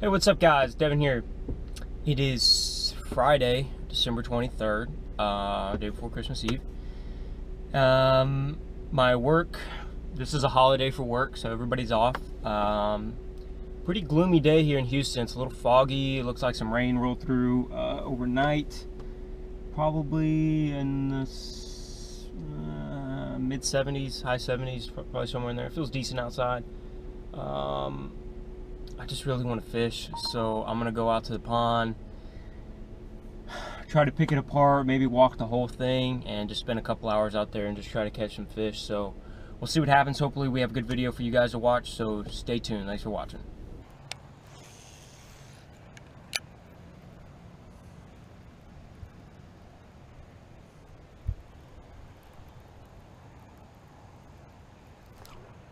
Hey, what's up guys, Devon here. It is Friday, December 23rd, uh, day before Christmas Eve. Um, my work, this is a holiday for work, so everybody's off. Um, pretty gloomy day here in Houston. It's a little foggy. It looks like some rain rolled through uh, overnight. Probably in the uh, mid 70s, high 70s, probably somewhere in there. It feels decent outside. Um, I just really want to fish, so I'm gonna go out to the pond, try to pick it apart, maybe walk the whole thing, and just spend a couple hours out there and just try to catch some fish. So we'll see what happens. Hopefully we have a good video for you guys to watch, so stay tuned. Thanks for watching.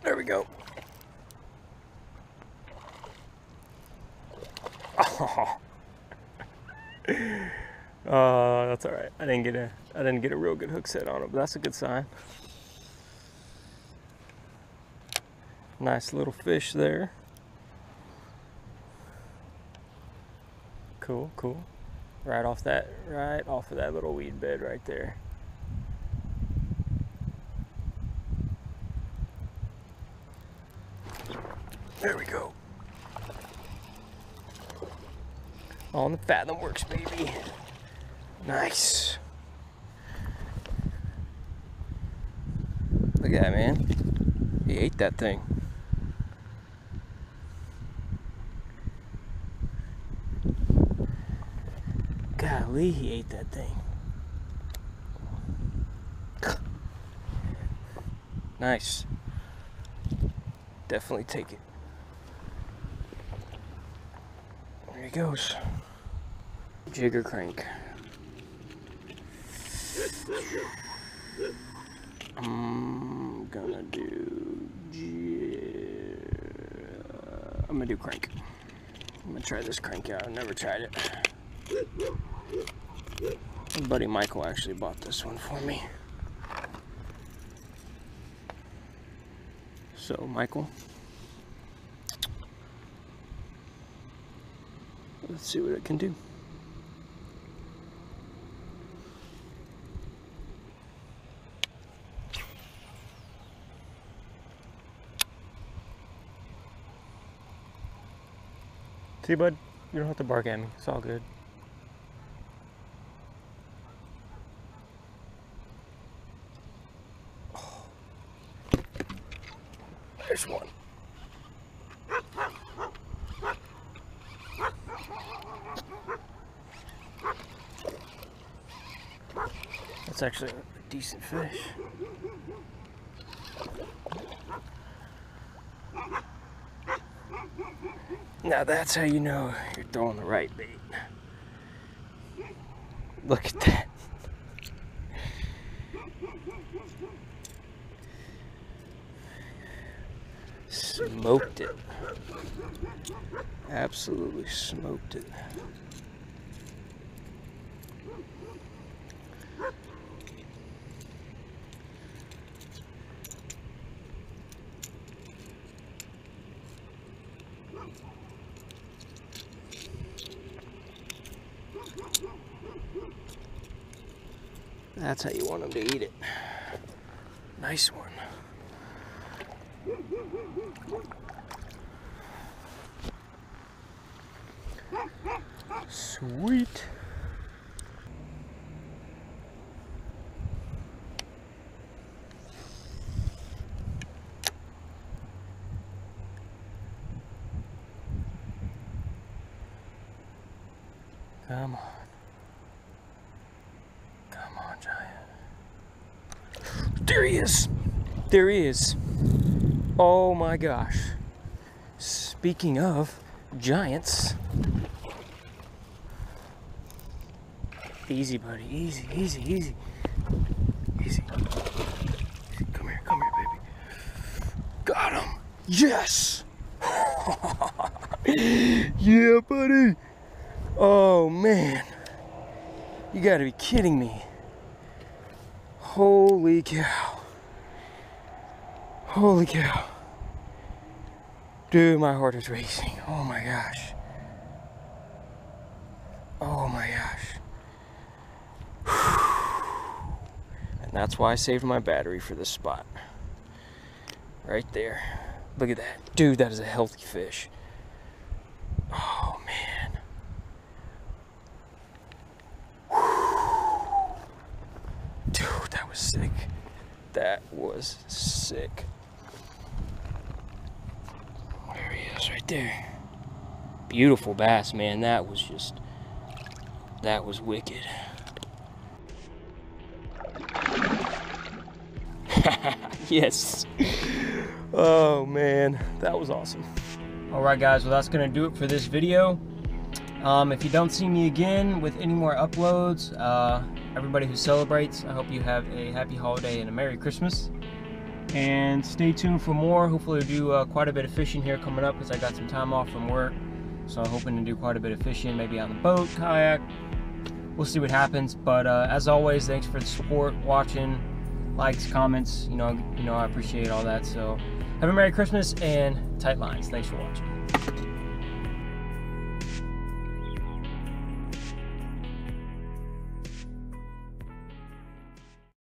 There we go. Uh, that's all right. I didn't get a I didn't get a real good hook set on it, but that's a good sign. Nice little fish there. Cool, cool. Right off that right off of that little weed bed right there. There we go. On the Fathom Works, baby. Nice. Look at that, man. He ate that thing. Golly, he ate that thing. Nice. Definitely take it. There he goes. Jigger crank. I'm gonna do. I'm gonna do crank. I'm gonna try this crank out. I've never tried it. My buddy Michael actually bought this one for me. So, Michael, let's see what it can do. See, bud? You don't have to bark at me. It's all good. Oh. There's one. That's actually a decent fish. Now that's how you know you're throwing the right bait. Look at that. Smoked it. Absolutely smoked it. That's how you want them to eat it. Nice one. Sweet. There he is. There he is. Oh my gosh. Speaking of giants. Easy, buddy. Easy, easy, easy. Easy. Come here, come here, baby. Got him. Yes. yeah, buddy. Oh, man. You gotta be kidding me. Holy cow. Holy cow. Dude, my heart is racing. Oh my gosh. Oh my gosh. And that's why I saved my battery for this spot. Right there. Look at that. Dude, that is a healthy fish. Oh man. Sick. That was sick. There he is, right there. Beautiful bass, man. That was just, that was wicked. yes. Oh man, that was awesome. All right guys, well that's gonna do it for this video. Um, if you don't see me again with any more uploads, uh, everybody who celebrates, I hope you have a happy holiday and a Merry Christmas. And stay tuned for more. Hopefully we'll do uh, quite a bit of fishing here coming up because I got some time off from work. So I'm hoping to do quite a bit of fishing, maybe on the boat, kayak. We'll see what happens. But uh, as always, thanks for the support, watching, likes, comments. You know, you know, I appreciate all that. So have a Merry Christmas and tight lines. Thanks for watching.